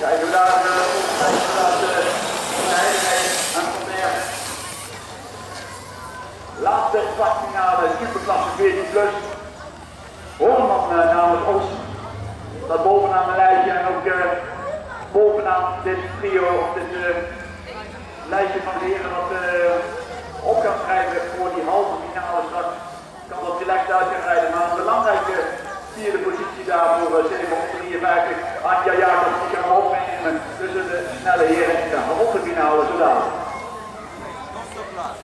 Kijken we daar dat de heiligheid aan Bergen. Laatste kwartfinale superklasse 14 plus. Horneman uh, namens Oost. Dat bovenaan mijn lijstje en ook uh, bovenaan dit trio of dit uh, lijstje van heren uh, op kan schrijven voor die halve finale straks. Kan dat direct uit gaan rijden, maar een belangrijke vierde positie daar voor uh, 753. Anja Jacobs snelle heren, de halve finale zo dadelijk.